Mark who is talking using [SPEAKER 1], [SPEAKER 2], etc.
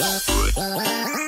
[SPEAKER 1] ああ。